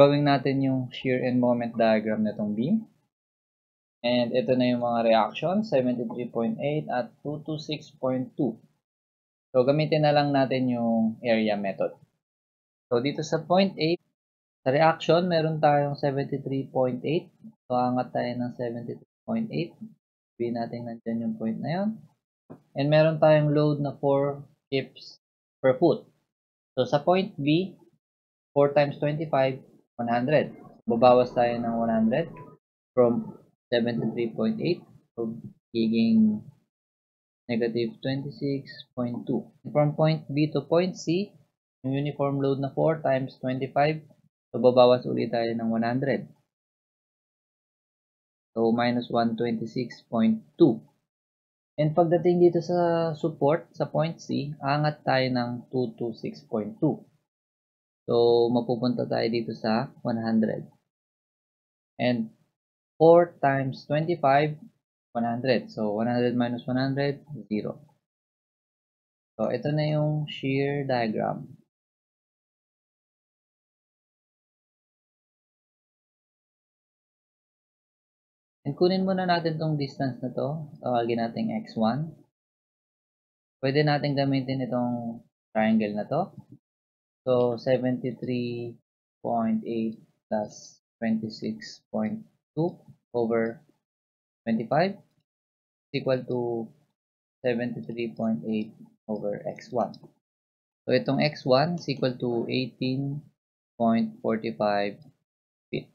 Drawing natin yung shear and moment diagram nitong beam. And ito na yung mga reaction, 73.8 at 226.2. So, gamitin na lang natin yung area method. So, dito sa point 8, sa reaction, meron tayong 73.8. So, angat tayo ng 73.8. Sabihin natin nandyan yung point na yun. And meron tayong load na 4 kips per foot. So, sa point B, 4 times 25, 100. Babawas tayo ng 100 from 73.8 so giging negative 26.2. From point B to point C, yung uniform load na 4 times 25, so babawas ulit tayo ng 100. So minus 126.2. And pagdating dito sa support, sa point C, angat tayo ng 226.2. So mapupunta tayo dito sa 100. And 4 times 25, 100. So, 100 minus 100, 0. So, ito na yung shear diagram. And kunin muna natin tong distance na to. Tawagin natin x1. Pwede natin gamitin itong triangle na to. So, 73.8 plus 26.2 over 25 is equal to 73.8 over x1. So, itong x1 is equal to 18.45 feet.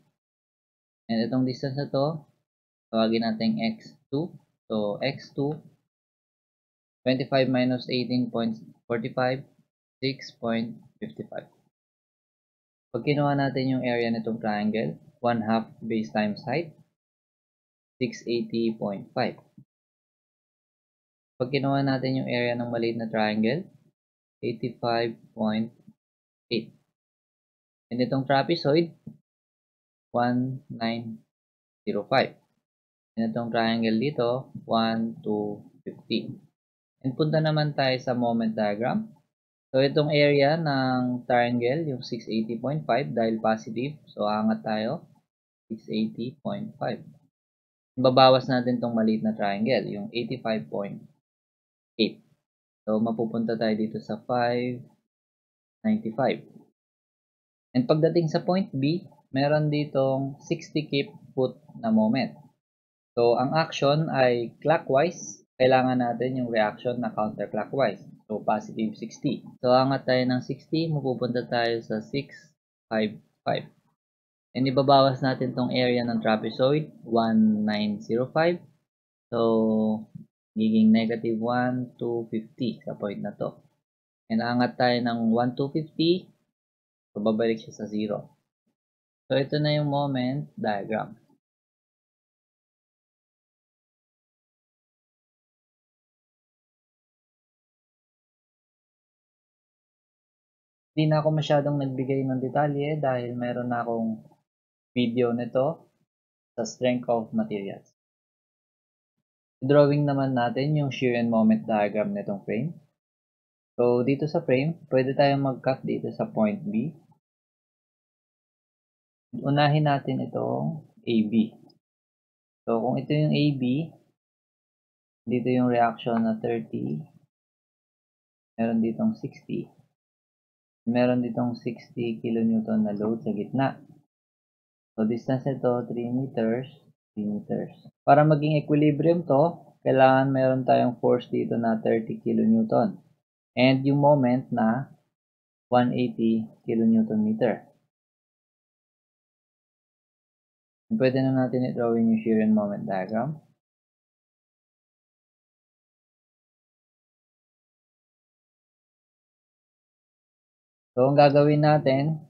And itong distance na to, tawagin natin x2. So, x2, 25 minus 18.45, 6.55. Pag kinuha natin yung area nitong triangle, 1 half base times height, 680.5. Pag kinuha natin yung area ng maliit na triangle, 85.8. And itong trapezoid, 1905. And itong triangle dito, 1 to 50. And punta naman tayo sa moment diagram. So, itong area ng triangle, yung 680.5 dahil positive. So, angat tayo. 680.5. Babawas natin tong maliit na triangle, yung 85.8. So, mapupunta tayo dito sa 595. And pagdating sa point B, meron ditong 60 kip foot na moment. So, ang action ay clockwise. Kailangan natin yung reaction na counterclockwise. So, positive 60. So, angat tayo ng 60, mapupunta tayo sa 655. And ibabawas natin tong area ng trapezoid, 1905. So, giging negative 1 to 50 sa point na to. And angat tayo ng 1 to 50. So, babalik siya sa 0. So, ito na yung moment diagram. Hindi na ako masyadong nagbigay ng detalye dahil meron na akong video nito sa strength of materials. Drawing naman natin yung shear and moment diagram nitong frame. So, dito sa frame, pwede tayong mag-cut dito sa point B. Unahin natin itong AB. So, kung ito yung AB, dito yung reaction na 30, meron ditong 60, meron ditong 60 kN na load sa gitna. So, distance nito, 3 meters, 3 meters. Para maging equilibrium to, kailangan meron tayong force dito na 30 kN. And yung moment na 180 kN meter. Pwede na natin i-drawing yung shear and moment diagram. So, ang gagawin natin,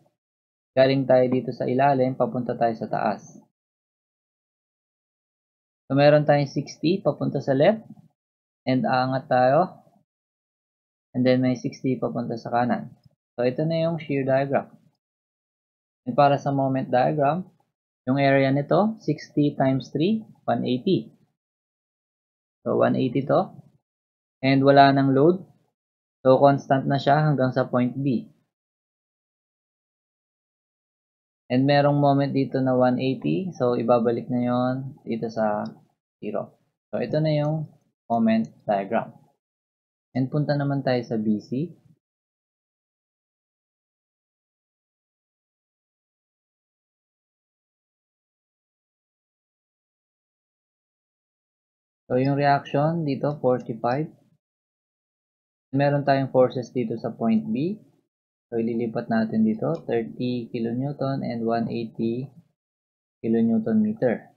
Galing tayo dito sa ilalim, papunta tayo sa taas. So, meron tayong 60 papunta sa left. And aangat tayo. And then may 60 papunta sa kanan. So, ito na yung shear diagram. And para sa moment diagram, yung area nito, 60 times 3, 180. So, 180 to. And wala nang load. So, constant na siya hanggang sa point B. And merong moment dito na 180. So, ibabalik na yon dito sa 0. So, ito na yung moment diagram. And punta naman tayo sa BC. So, yung reaction dito, 45. Meron tayong forces dito sa point B. So, ililipat natin dito, 30 kN and 180 kN meter.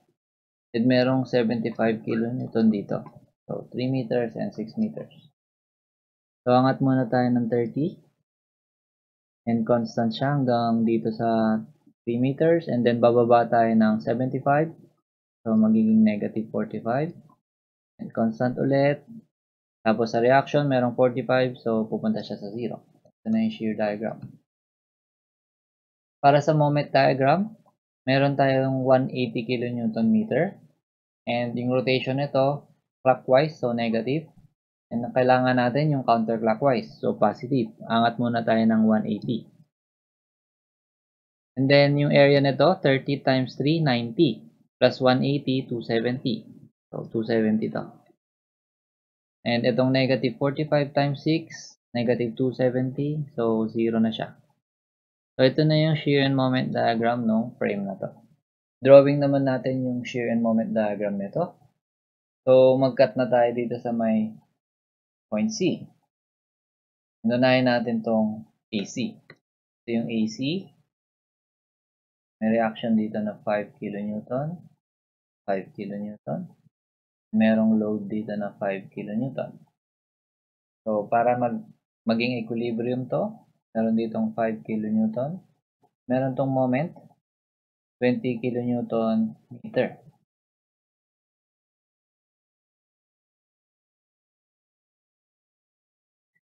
And merong 75 kN dito. So, 3 meters and 6 meters. So, angat muna tayo ng 30. And constant siya hanggang dito sa 3 meters. And then, bababa tayo ng 75. So, magiging negative 45. And constant ulit. Tapos sa reaction, merong 45. So, pupunta siya sa 0. Ito na yung shear diagram. Para sa moment diagram, meron tayong 180 kN meter. And yung rotation nito, clockwise, so negative. And kailangan natin yung counterclockwise, so positive. Angat muna tayo ng 180. And then, yung area nito, 30 times 3, 90. Plus 180, 270. So, 270 to. And itong negative 45 times 6, negative 270. So, 0 na siya. So, ito na yung shear and moment diagram ng frame na to. Drawing naman natin yung shear and moment diagram nito. So, mag-cut na tayo dito sa may point C. Nunahin natin tong AC. Ito yung AC. May reaction dito na 5 kN. 5 kN merong load dito na 5 kN. So, para mag maging equilibrium to, meron ditong 5 kN. Meron tong moment, 20 kN meter.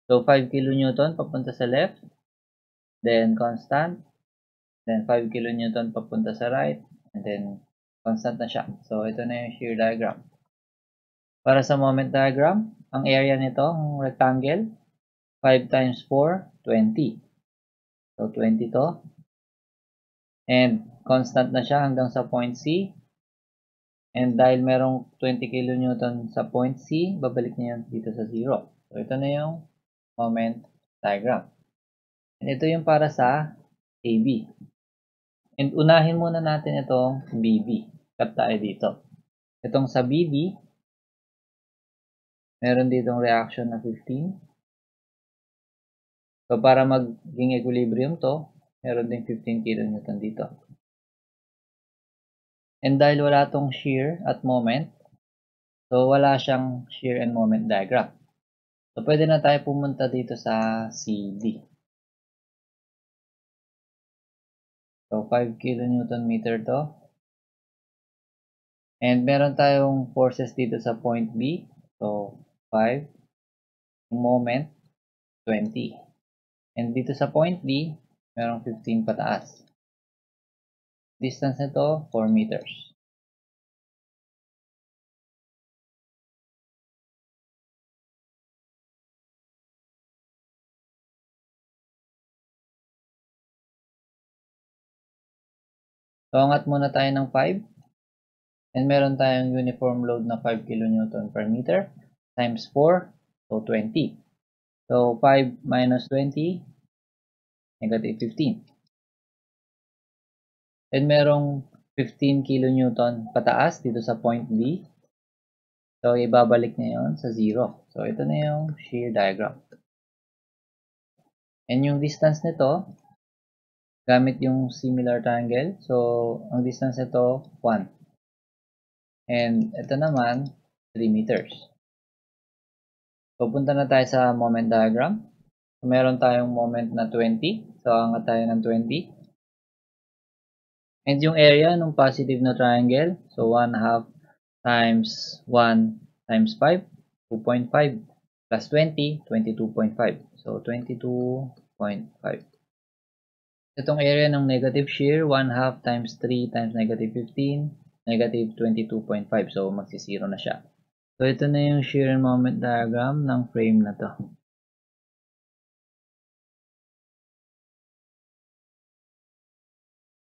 So, 5 kN papunta sa left, then constant, then 5 kN papunta sa right, and then constant na siya. So, ito na yung shear diagram. Para sa moment diagram, ang area nito, ang rectangle, 5 times 4, 20. So, 20 to. And constant na siya hanggang sa point C. And dahil merong 20 kN sa point C, babalik niya dito sa 0. So, ito na yung moment diagram. And ito yung para sa AB. And unahin muna natin itong BB. Cut tayo dito. Itong sa BB, meron ditong reaction na 15. So, para maging equilibrium to, meron din 15 kN dito. And dahil wala tong shear at moment, so wala siyang shear and moment diagram. So, pwede na tayo pumunta dito sa CD. So, 5 kN meter to. And meron tayong forces dito sa point B. So, 5. Moment, 20. And dito sa point D, merong 15 pataas. Distance nito, 4 meters. So, angat muna tayo ng 5. And meron tayong uniform load na 5 kN per meter times 4, so 20. So 5 minus 20, negative 15. And merong 15 kilonewton pataas dito sa point B. So ibabalik niya yon sa 0. So ito na yung shear diagram. And yung distance nito, gamit yung similar triangle. So ang distance nito, 1. And ito naman, 3 meters. Pupunta na tayo sa moment diagram. So, meron tayong moment na 20. So, angat tayo ng 20. And yung area ng positive na triangle, so 1 half times 1 times 5, 2.5 plus 20, 22.5. So, 22.5. Itong area ng negative shear, 1 half times 3 times negative 15, negative 22.5. So, magsisiro na siya. So, ito na yung shear moment diagram ng frame na to.